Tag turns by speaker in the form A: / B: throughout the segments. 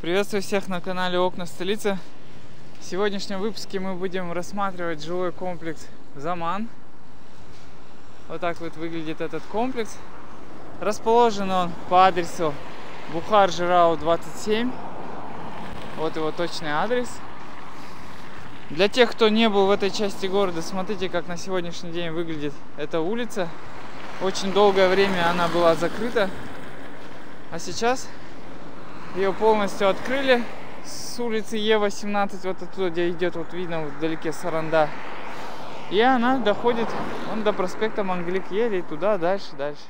A: Приветствую всех на канале Окна столицы. В сегодняшнем выпуске мы будем рассматривать жилой комплекс Заман. Вот так вот выглядит этот комплекс. Расположен он по адресу Бухар Жирау 27. Вот его точный адрес. Для тех, кто не был в этой части города, смотрите, как на сегодняшний день выглядит эта улица. Очень долгое время она была закрыта. А сейчас ее полностью открыли с улицы Е18, вот оттуда, где идет, вот видно вдалеке Саранда. И она доходит он до проспекта Манглик еле туда, дальше, дальше.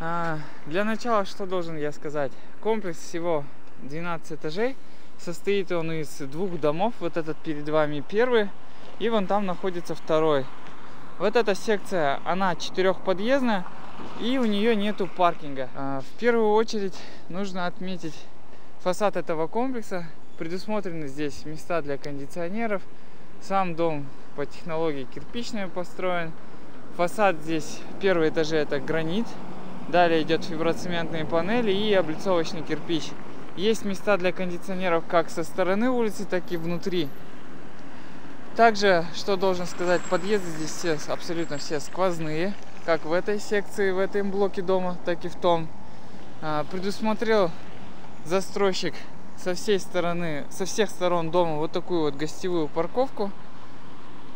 A: А, для начала, что должен я сказать? Комплекс всего 12 этажей. Состоит он из двух домов. Вот этот перед вами первый. И вон там находится второй. Вот эта секция, она четырехподъездная. И у нее нету паркинга. А, в первую очередь нужно отметить фасад этого комплекса. Предусмотрены здесь места для кондиционеров. Сам дом по технологии кирпичный построен. Фасад здесь, первые этажи это гранит. Далее идет фиброцементные панели и облицовочный кирпич. Есть места для кондиционеров как со стороны улицы, так и внутри. Также, что должен сказать, подъезды здесь все, абсолютно все сквозные, как в этой секции, в этом блоке дома, так и в том. А, предусмотрел застройщик со всей стороны, со всех сторон дома вот такую вот гостевую парковку.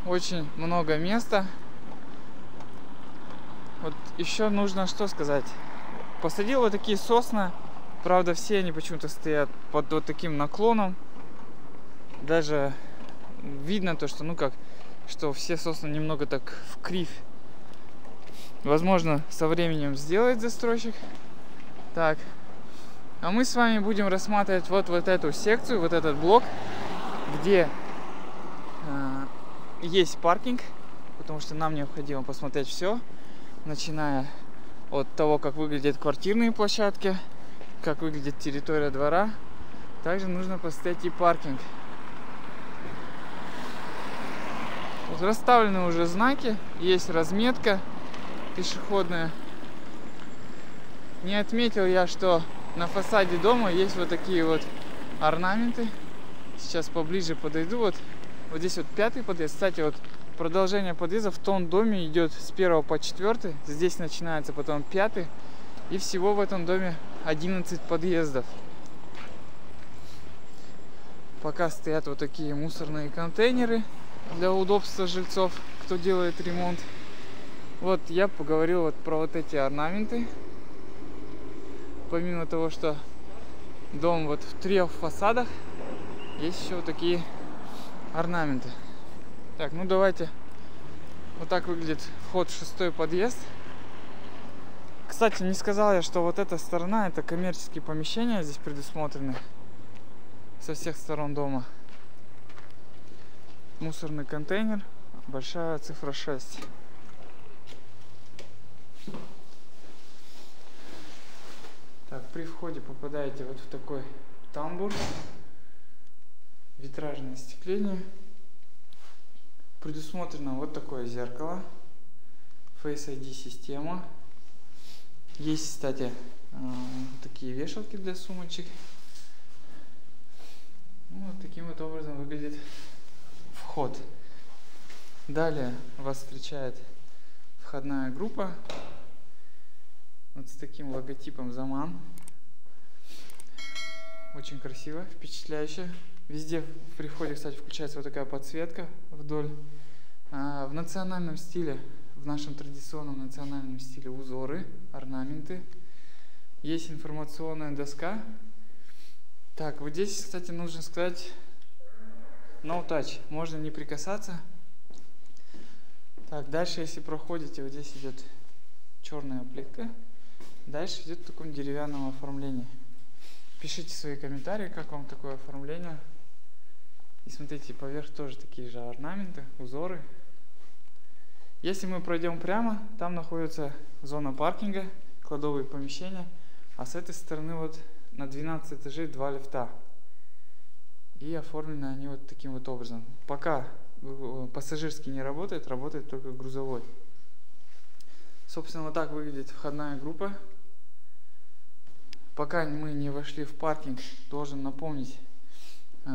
A: Очень много места. Вот еще нужно что сказать. Посадил вот такие сосны. Правда, все они почему-то стоят под вот таким наклоном. Даже видно то, что, ну как, что все сосны немного так в кривь. Возможно, со временем сделает застройщик. Так. А мы с вами будем рассматривать вот, вот эту секцию, вот этот блок, где э, есть паркинг, потому что нам необходимо посмотреть все начиная от того, как выглядят квартирные площадки, как выглядит территория двора. Также нужно поставить и паркинг. Вот расставлены уже знаки, есть разметка пешеходная. Не отметил я, что на фасаде дома есть вот такие вот орнаменты. Сейчас поближе подойду. Вот, вот здесь вот пятый подъезд. Кстати, вот Продолжение подъезда в том доме идет с 1 по 4. Здесь начинается потом 5. И всего в этом доме 11 подъездов. Пока стоят вот такие мусорные контейнеры для удобства жильцов, кто делает ремонт. Вот я поговорил вот про вот эти орнаменты. Помимо того, что дом вот в трех фасадах, есть еще вот такие орнаменты. Так, ну давайте. Вот так выглядит вход в шестой подъезд. Кстати, не сказал я, что вот эта сторона это коммерческие помещения здесь предусмотрены со всех сторон дома. Мусорный контейнер, большая цифра 6. Так, при входе попадаете вот в такой тамбур, витражное остекление. Предусмотрено вот такое зеркало Face ID система. Есть кстати э, такие вешалки для сумочек. Ну, вот таким вот образом выглядит вход далее вас встречает входная группа вот с таким логотипом Заман очень красиво, впечатляюще Везде при входе, кстати, включается вот такая подсветка вдоль. А, в национальном стиле, в нашем традиционном национальном стиле узоры, орнаменты. Есть информационная доска. Так, вот здесь, кстати, нужно сказать no touch. Можно не прикасаться. Так, дальше, если проходите, вот здесь идет черная плитка. Дальше идет в таком деревянном оформлении. Пишите свои комментарии, как вам такое оформление. И смотрите, поверх тоже такие же орнаменты, узоры. Если мы пройдем прямо, там находится зона паркинга, кладовые помещения. А с этой стороны вот на 12 этажей два лифта. И оформлены они вот таким вот образом. Пока э, пассажирский не работает, работает только грузовой. Собственно, вот так выглядит входная группа. Пока мы не вошли в паркинг, должен напомнить э,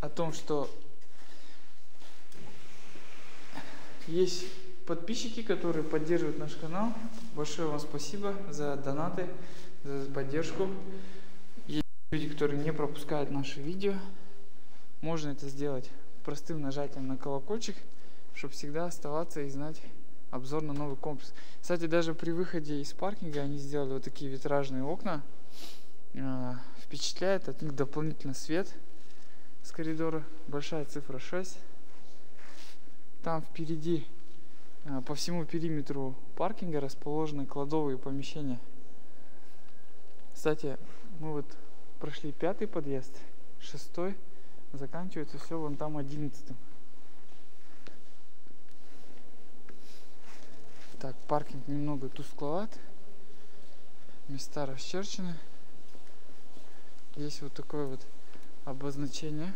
A: о том, что есть подписчики, которые поддерживают наш канал. Большое вам спасибо за донаты, за поддержку. Люди, которые не пропускают наши видео. Можно это сделать простым нажатием на колокольчик, чтобы всегда оставаться и знать обзор на новый комплекс. Кстати, даже при выходе из паркинга они сделали вот такие витражные окна. А, впечатляет от них дополнительно свет с коридора. Большая цифра 6. Там впереди а, по всему периметру паркинга расположены кладовые помещения. Кстати, мы вот прошли пятый подъезд, шестой заканчивается все вон там одиннадцатым. Так, паркинг немного тускловат. Места расчерчены. Есть вот такое вот обозначение,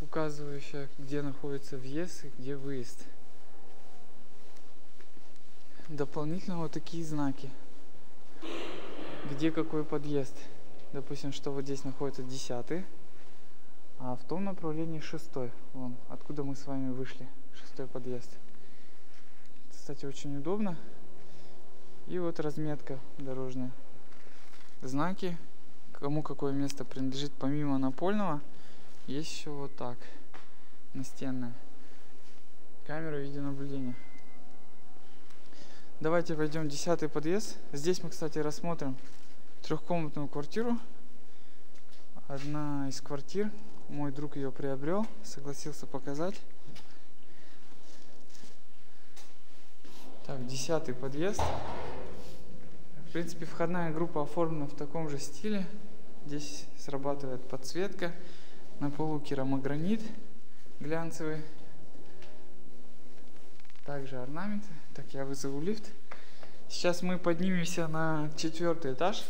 A: указывающее, где находится въезд и где выезд. Дополнительно вот такие знаки. Где какой подъезд. Допустим, что вот здесь находится десятый а в том направлении шестой, вон, откуда мы с вами вышли, шестой подъезд. Кстати, очень удобно. И вот разметка дорожная. Знаки, кому какое место принадлежит помимо напольного, есть еще вот так, настенная. Камера видеонаблюдения. Давайте войдем в десятый подъезд. Здесь мы, кстати, рассмотрим трехкомнатную квартиру. Одна из квартир мой друг ее приобрел, согласился показать. Так, десятый подъезд. В принципе, входная группа оформлена в таком же стиле. Здесь срабатывает подсветка. На полу керамогранит глянцевый. Также орнаменты. Так, я вызову лифт. Сейчас мы поднимемся на четвертый этаж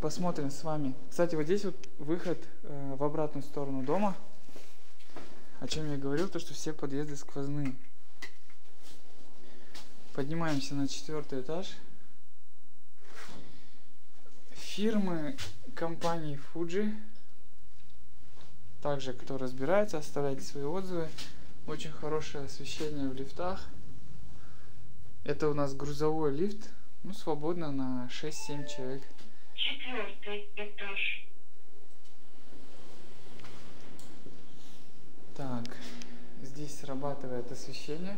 A: посмотрим с вами. Кстати, вот здесь вот выход э, в обратную сторону дома. О чем я говорил, то что все подъезды сквозные. Поднимаемся на четвертый этаж. Фирмы компании Fuji. Также, кто разбирается, оставляйте свои отзывы. Очень хорошее освещение в лифтах. Это у нас грузовой лифт. Ну, свободно на 6-7 человек. Четвертый этаж. Так, здесь срабатывает освещение.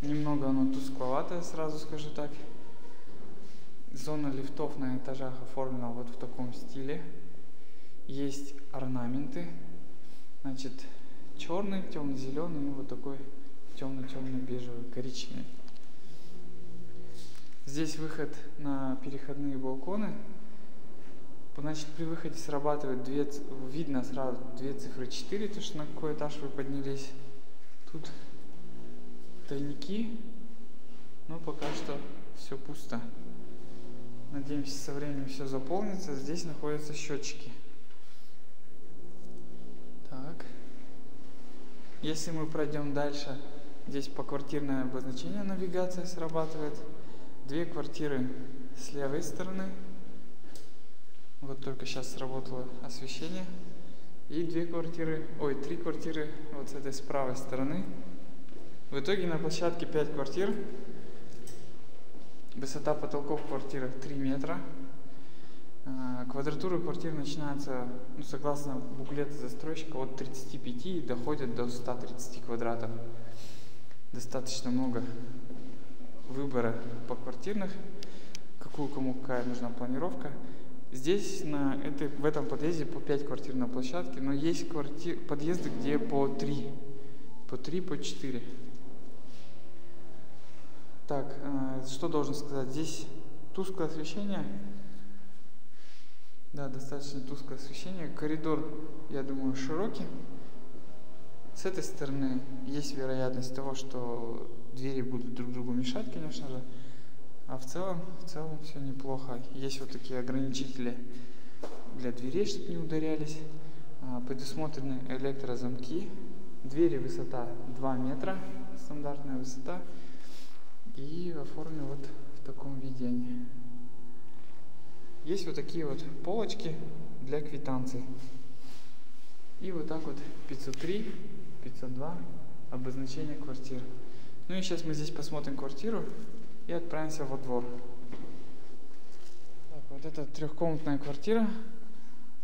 A: Немного оно тускловатое, сразу скажу так. Зона лифтов на этажах оформлена вот в таком стиле. Есть орнаменты. Значит, черный, темно-зеленый и вот такой темно-темно-бежевый, коричневый. Здесь выход на переходные балконы. Значит, при выходе срабатывает две, видно сразу две цифры 4, то что на какой этаж вы поднялись. Тут тайники, но пока что все пусто. Надеемся, со временем все заполнится. Здесь находятся счетчики. Так. Если мы пройдем дальше, здесь поквартирное обозначение навигация срабатывает две квартиры с левой стороны. Вот только сейчас сработало освещение. И две квартиры, ой, три квартиры вот с этой с правой стороны. В итоге на площадке 5 квартир. Высота потолков квартиры 3 метра. А, квадратура квартир начинается, ну, согласно буклету застройщика, от 35 и доходит до 130 квадратов. Достаточно много выбора по квартирных, какую кому какая нужна планировка. Здесь на этой, в этом подъезде по 5 квартир на площадке, но есть квартир, подъезды, где по 3, по 3, по 4. Так, э, что должен сказать? Здесь тусклое освещение. Да, достаточно тусклое освещение. Коридор, я думаю, широкий. С этой стороны есть вероятность того, что двери будут друг другу мешать, конечно же. А в целом, в целом все неплохо. Есть вот такие ограничители для дверей, чтобы не ударялись. А, предусмотрены электрозамки. Двери высота 2 метра, стандартная высота. И оформлены вот в таком виде они. Есть вот такие вот полочки для квитанций. И вот так вот 503, 502 обозначение квартир. Ну и сейчас мы здесь посмотрим квартиру и отправимся во двор. Так, вот это трехкомнатная квартира.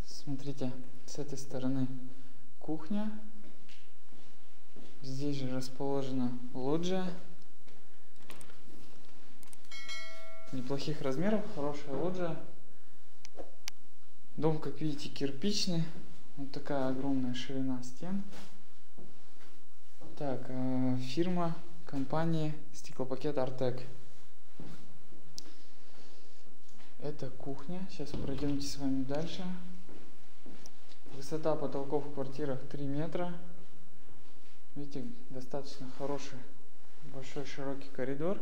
A: Смотрите, с этой стороны кухня. Здесь же расположена лоджия. Неплохих размеров, хорошая лоджия. Дом, как видите, кирпичный. Вот такая огромная ширина стен. Так, э, фирма, компания стеклопакет Артек. Это кухня. Сейчас пройдемте с вами дальше. Высота потолков в квартирах 3 метра. Видите, достаточно хороший, большой, широкий коридор.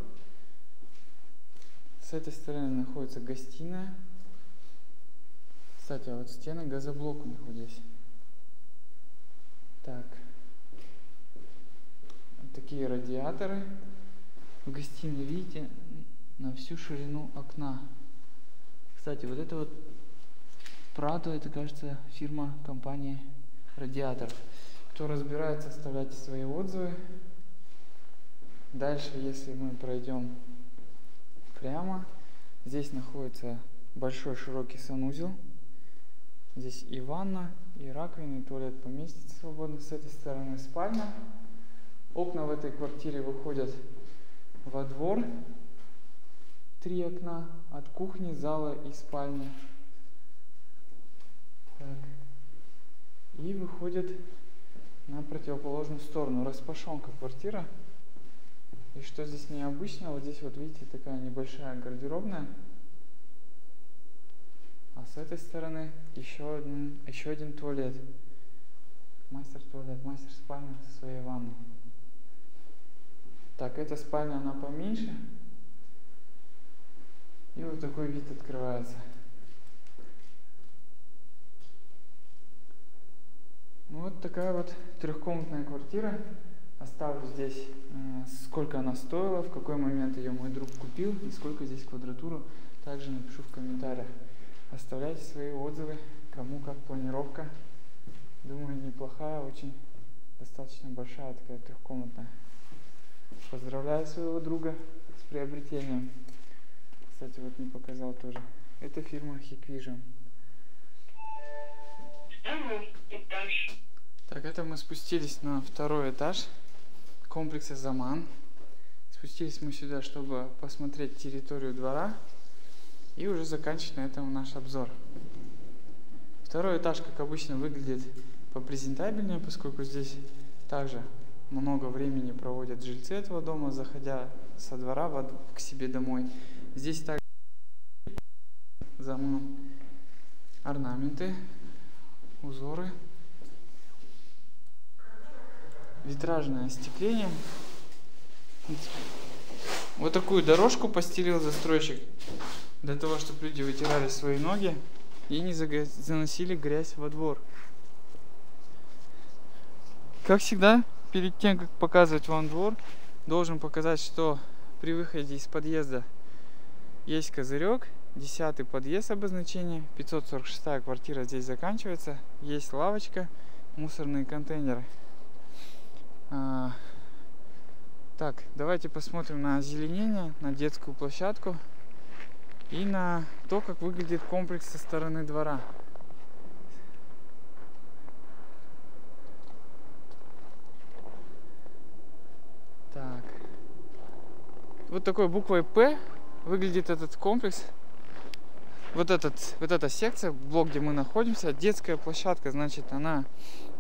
A: С этой стороны находится гостиная. Кстати, а вот стены газоблок у них вот здесь. Так. Такие радиаторы. В гостиной, видите, на всю ширину окна. Кстати, вот это вот Прадо, это, кажется, фирма компании Радиатор. Кто разбирается, оставляйте свои отзывы. Дальше, если мы пройдем прямо, здесь находится большой широкий санузел. Здесь и ванна, и раковина, и туалет поместится свободно. С этой стороны спальня. Окна в этой квартире выходят во двор. Три окна от кухни, зала и спальни. Так. И выходят на противоположную сторону. Распашонка квартира. И что здесь необычно, вот здесь вот видите такая небольшая гардеробная. А с этой стороны еще один, еще один туалет. Мастер туалет, мастер спальня со своей ванной. Так, эта спальня, она поменьше. И вот такой вид открывается. Ну вот такая вот трехкомнатная квартира. Оставлю здесь, сколько она стоила, в какой момент ее мой друг купил и сколько здесь квадратуру. Также напишу в комментариях. Оставляйте свои отзывы, кому как планировка. Думаю, неплохая, очень достаточно большая такая трехкомнатная. Поздравляю своего друга с приобретением. Кстати, вот не показал тоже. Это фирма Hikvision. Так, это мы спустились на второй этаж комплекса Заман. Спустились мы сюда, чтобы посмотреть территорию двора и уже заканчивать на этом наш обзор. Второй этаж, как обычно, выглядит попрезентабельнее, поскольку здесь также много времени проводят жильцы этого дома, заходя со двора к себе домой. Здесь также заман орнаменты, узоры, витражное остекление. Вот такую дорожку постелил застройщик для того, чтобы люди вытирали свои ноги и не заносили грязь во двор. Как всегда, перед тем, как показывать вам двор, должен показать, что при выходе из подъезда есть козырек, 10 подъезд обозначение, 546 квартира здесь заканчивается, есть лавочка, мусорные контейнеры. А, так, давайте посмотрим на озеленение, на детскую площадку и на то, как выглядит комплекс со стороны двора. Так. Вот такой буквой П выглядит этот комплекс. Вот, этот, вот эта секция, блок, где мы находимся, детская площадка, значит, она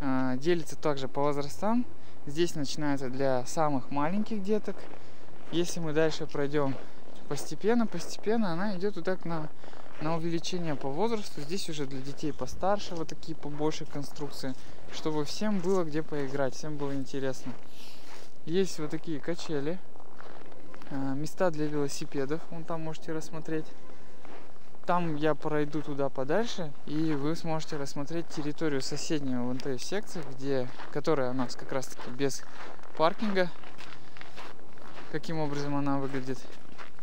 A: э, делится также по возрастам. Здесь начинается для самых маленьких деток. Если мы дальше пройдем постепенно, постепенно, она идет вот так на, на увеличение по возрасту. Здесь уже для детей постарше вот такие побольше конструкции, чтобы всем было где поиграть, всем было интересно. Есть вот такие качели, места для велосипедов, вон там можете рассмотреть. там я пройду туда подальше, и вы сможете рассмотреть территорию соседнего вон той секции, где, которая у нас как раз таки без паркинга. Каким образом она выглядит.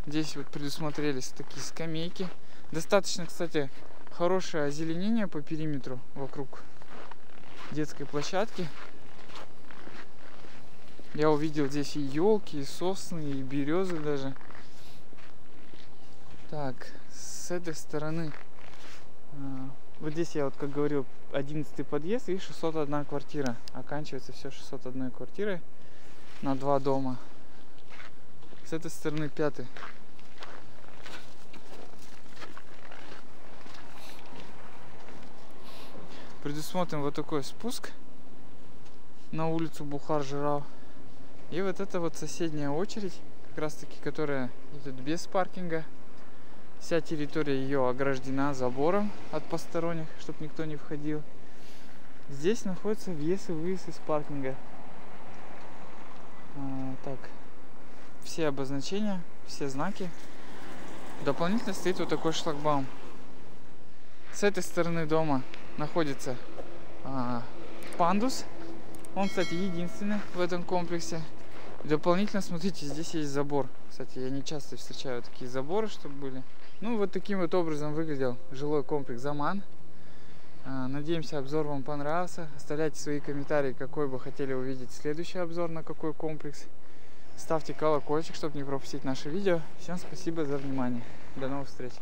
A: Здесь вот предусмотрелись такие скамейки. Достаточно, кстати, хорошее озеленение по периметру вокруг детской площадки. Я увидел здесь и елки, и сосны, и березы даже. Так, с этой стороны, а, вот здесь я вот, как говорил, 11 подъезд и 601 квартира. Оканчивается все 601 квартирой на два дома. С этой стороны пятый. Предусмотрен вот такой спуск на улицу Бухар-Жирау. И вот это вот соседняя очередь, как раз таки, которая идет без паркинга. Вся территория ее ограждена забором от посторонних, чтобы никто не входил. Здесь находится въезд и выезд из паркинга. А, так, все обозначения, все знаки. Дополнительно стоит вот такой шлагбаум. С этой стороны дома находится а, пандус. Он, кстати, единственный в этом комплексе. Дополнительно, смотрите, здесь есть забор. Кстати, я не часто встречаю такие заборы, чтобы были. Ну, вот таким вот образом выглядел жилой комплекс Заман. А, надеемся, обзор вам понравился. Оставляйте свои комментарии, какой бы хотели увидеть следующий обзор на какой комплекс. Ставьте колокольчик, чтобы не пропустить наши видео. Всем спасибо за внимание. До новых встреч.